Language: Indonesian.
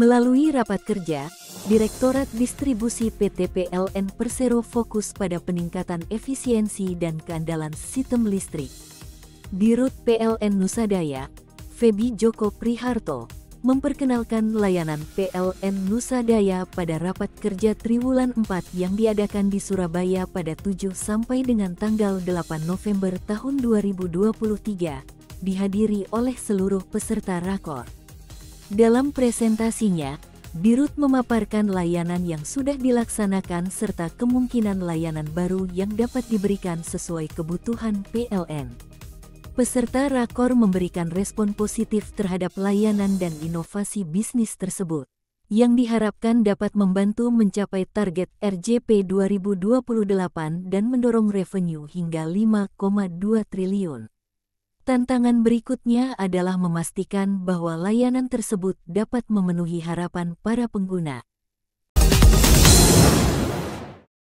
Melalui rapat kerja, Direktorat Distribusi PT PLN Persero fokus pada peningkatan efisiensi dan keandalan sistem listrik. Dirut PLN Nusadaya, Febi Joko Priharto, memperkenalkan layanan PLN Nusadaya pada rapat kerja Triwulan 4 yang diadakan di Surabaya pada 7 sampai dengan tanggal 8 November tahun 2023, dihadiri oleh seluruh peserta rakor. Dalam presentasinya, Dirut memaparkan layanan yang sudah dilaksanakan serta kemungkinan layanan baru yang dapat diberikan sesuai kebutuhan PLN. Peserta rakor memberikan respon positif terhadap layanan dan inovasi bisnis tersebut, yang diharapkan dapat membantu mencapai target RJP 2028 dan mendorong revenue hingga 5,2 triliun. Tantangan berikutnya adalah memastikan bahwa layanan tersebut dapat memenuhi harapan para pengguna.